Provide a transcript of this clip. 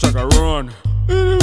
Shaka run.